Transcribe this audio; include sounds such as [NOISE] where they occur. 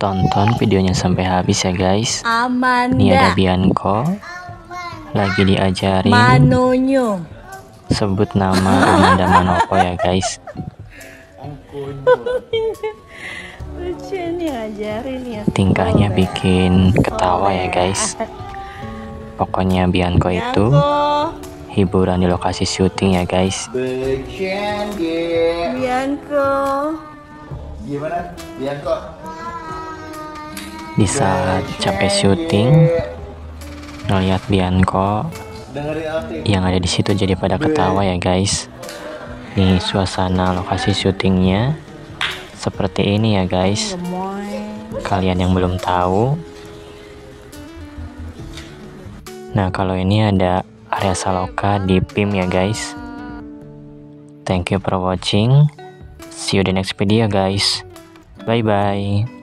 Tonton videonya sampai habis ya guys. Amanda. Ini ada Bianco lagi diajarin Manonyo. sebut nama Amanda Manopo ya guys. [LAUGHS] Lucu nih ngajarin ya. Tingkahnya bikin ketawa ya guys. Pokoknya Bianco itu hiburan di lokasi syuting ya guys. Bianco. Gimana? Bianco. Di saat capek syuting, ngeliat Bianco yang ada di situ jadi pada ketawa ya guys. Nih suasana lokasi syutingnya seperti ini ya guys. Kalian yang belum tahu. Nah kalau ini ada area Saloka di PIM ya guys. Thank you for watching. See you the next video guys. Bye bye.